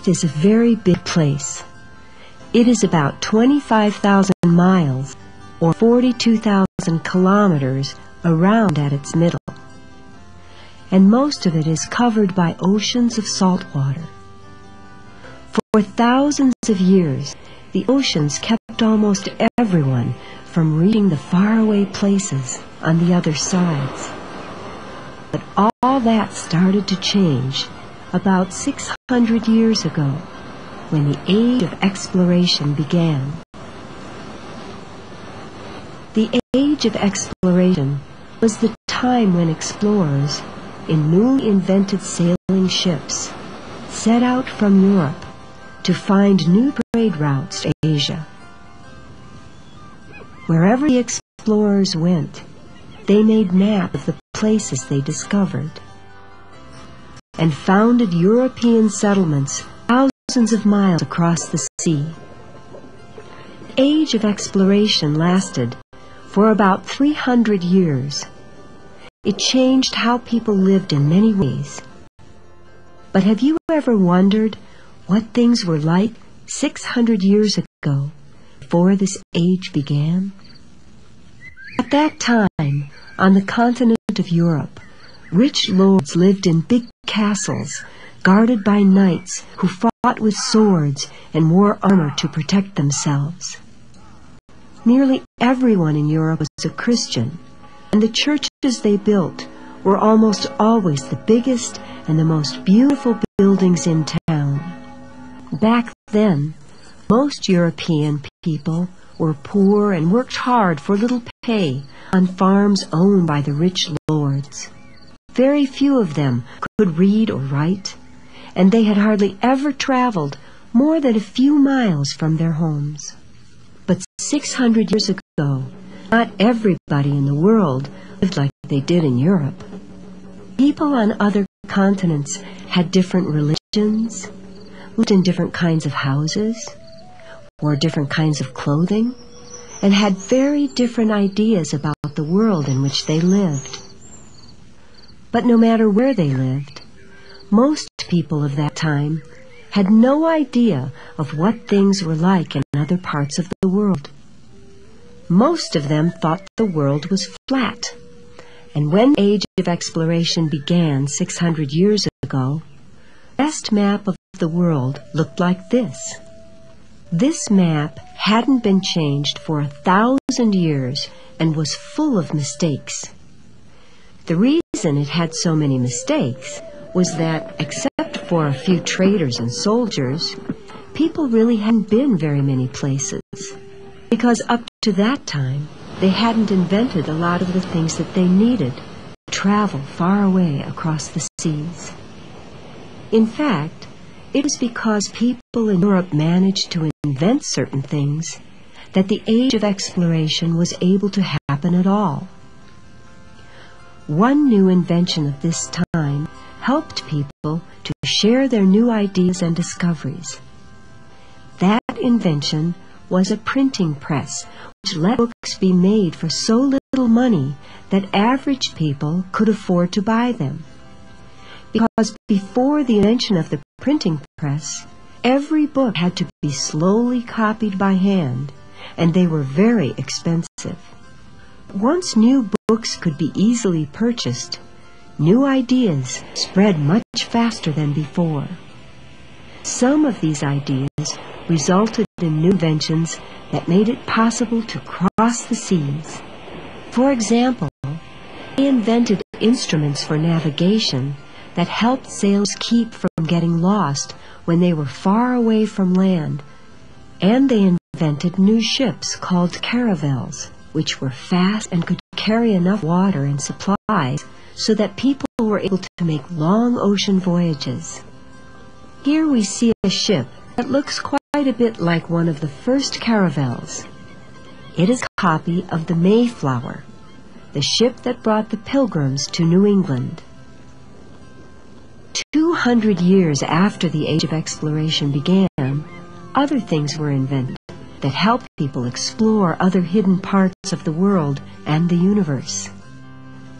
Earth is a very big place. It is about 25,000 miles or 42,000 kilometers around at its middle. And most of it is covered by oceans of salt water. For thousands of years, the oceans kept almost everyone from reaching the faraway places on the other sides. But all that started to change about 600 years ago when the age of exploration began. The age of exploration was the time when explorers in newly invented sailing ships set out from Europe to find new trade routes to Asia. Wherever the explorers went, they made maps of the places they discovered and founded European settlements thousands of miles across the sea. The age of exploration lasted for about 300 years. It changed how people lived in many ways. But have you ever wondered what things were like 600 years ago, before this age began? At that time, on the continent of Europe, rich lords lived in big castles, guarded by knights who fought with swords and wore armor to protect themselves. Nearly everyone in Europe was a Christian, and the churches they built were almost always the biggest and the most beautiful buildings in town. Back then, most European people were poor and worked hard for little pay on farms owned by the rich lords. Very few of them could read or write, and they had hardly ever traveled more than a few miles from their homes. But 600 years ago, not everybody in the world lived like they did in Europe. People on other continents had different religions, lived in different kinds of houses, wore different kinds of clothing, and had very different ideas about the world in which they lived. But no matter where they lived, most people of that time had no idea of what things were like in other parts of the world. Most of them thought the world was flat. And when the age of exploration began 600 years ago, the best map of the world looked like this. This map hadn't been changed for a thousand years and was full of mistakes. The reason it had so many mistakes was that, except for a few traders and soldiers, people really hadn't been very many places. Because up to that time, they hadn't invented a lot of the things that they needed to travel far away across the seas. In fact, it was because people in Europe managed to invent certain things that the age of exploration was able to happen at all. One new invention of this time helped people to share their new ideas and discoveries. That invention was a printing press, which let books be made for so little money that average people could afford to buy them. Because before the invention of the printing press, every book had to be slowly copied by hand, and they were very expensive. Once new books could be easily purchased, new ideas spread much faster than before. Some of these ideas resulted in new inventions that made it possible to cross the seas. For example, they invented instruments for navigation that helped sailors keep from getting lost when they were far away from land, and they invented new ships called caravels which were fast and could carry enough water and supplies so that people were able to make long ocean voyages. Here we see a ship that looks quite a bit like one of the first caravels. It is a copy of the Mayflower, the ship that brought the pilgrims to New England. Two hundred years after the age of exploration began, other things were invented that help people explore other hidden parts of the world and the universe.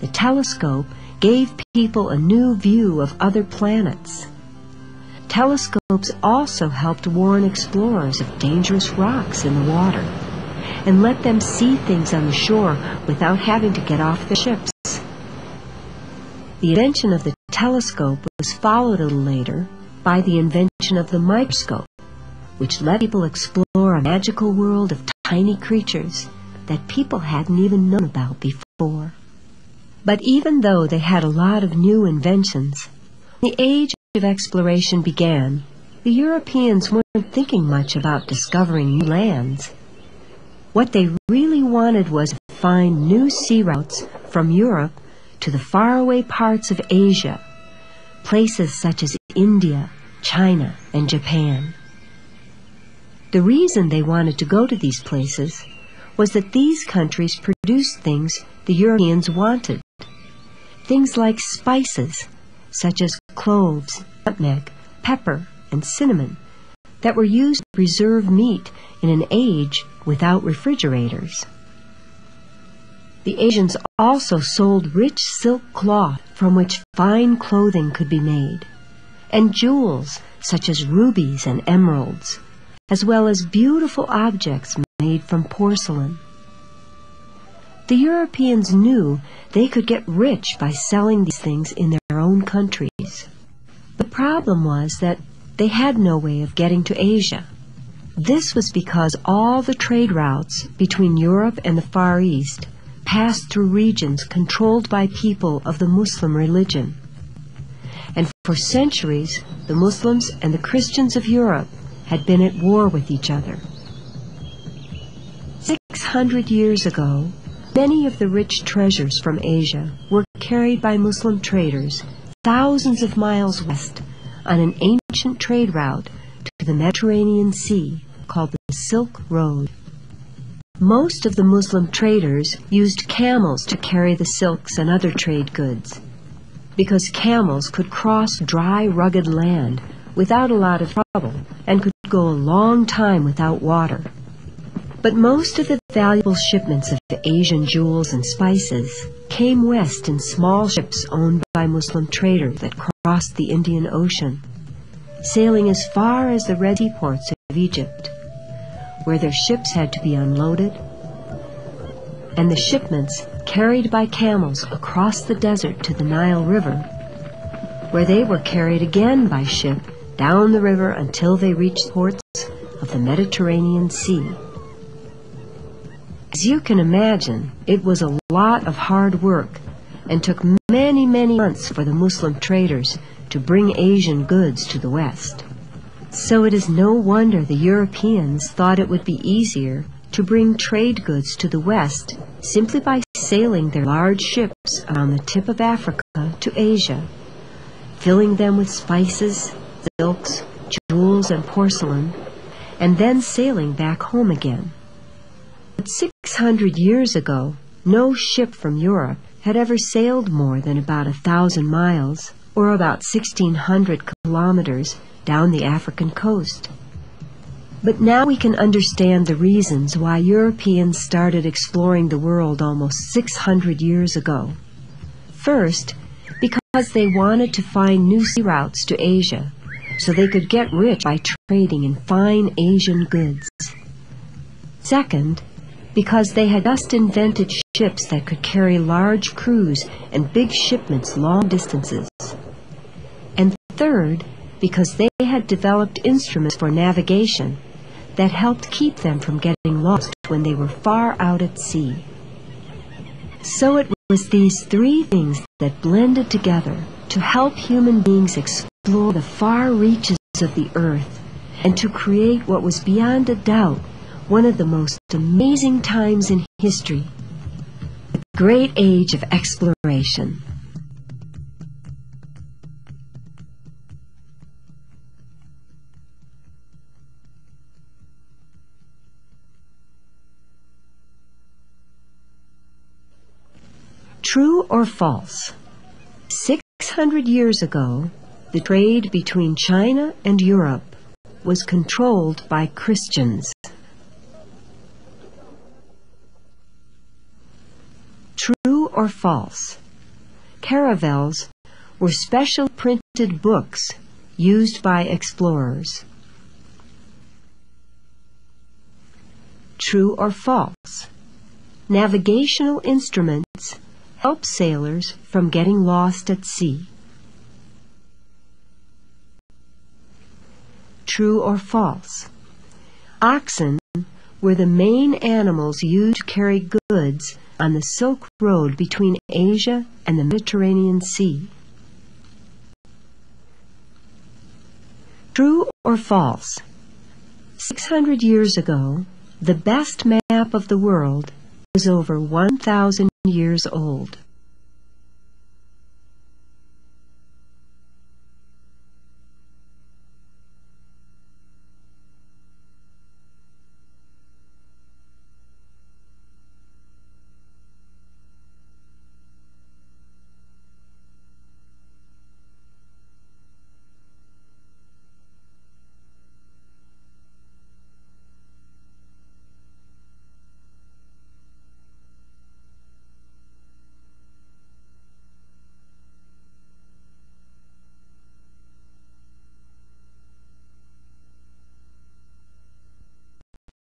The telescope gave people a new view of other planets. telescopes also helped warn explorers of dangerous rocks in the water and let them see things on the shore without having to get off their ships. The invention of the telescope was followed a little later by the invention of the microscope, which let people explore a magical world of tiny creatures that people hadn't even known about before. But even though they had a lot of new inventions, the age of exploration began, the Europeans weren't thinking much about discovering new lands. What they really wanted was to find new sea routes from Europe to the faraway parts of Asia, places such as India, China, and Japan. The reason they wanted to go to these places was that these countries produced things the Europeans wanted. Things like spices, such as cloves, nutmeg, pepper, and cinnamon, that were used to preserve meat in an age without refrigerators. The Asians also sold rich silk cloth from which fine clothing could be made, and jewels such as rubies and emeralds, as well as beautiful objects made from porcelain. The Europeans knew they could get rich by selling these things in their own countries. The problem was that they had no way of getting to Asia. This was because all the trade routes between Europe and the Far East passed through regions controlled by people of the Muslim religion. And for centuries, the Muslims and the Christians of Europe had been at war with each other. Six hundred years ago, many of the rich treasures from Asia were carried by Muslim traders thousands of miles west on an ancient trade route to the Mediterranean Sea called the Silk Road. Most of the Muslim traders used camels to carry the silks and other trade goods, because camels could cross dry, rugged land without a lot of trouble and could go a long time without water. But most of the valuable shipments of the Asian jewels and spices came west in small ships owned by Muslim traders that crossed the Indian Ocean, sailing as far as the Red Sea ports of Egypt where their ships had to be unloaded, and the shipments carried by camels across the desert to the Nile River, where they were carried again by ship down the river until they reached ports of the Mediterranean Sea. As you can imagine, it was a lot of hard work and took many, many months for the Muslim traders to bring Asian goods to the West. So it is no wonder the Europeans thought it would be easier to bring trade goods to the West simply by sailing their large ships around the tip of Africa to Asia, filling them with spices, silks, jewels, and porcelain, and then sailing back home again. But 600 years ago, no ship from Europe had ever sailed more than about a thousand miles, or about 1,600 kilometers, down the African coast. But now we can understand the reasons why Europeans started exploring the world almost 600 years ago. First, because they wanted to find new sea routes to Asia so they could get rich by trading in fine Asian goods. Second, because they had just invented ships that could carry large crews and big shipments long distances. And third, because they had developed instruments for navigation that helped keep them from getting lost when they were far out at sea. So it was these three things that blended together to help human beings explore the far reaches of the earth and to create what was beyond a doubt one of the most amazing times in history, the great age of exploration. True or false? 600 years ago, the trade between China and Europe was controlled by Christians. True or false? Caravels were special printed books used by explorers. True or false? Navigational instruments help sailors from getting lost at sea. True or false? Oxen were the main animals used to carry goods on the Silk Road between Asia and the Mediterranean Sea. True or false? 600 years ago, the best map of the world was over 1,000 years old.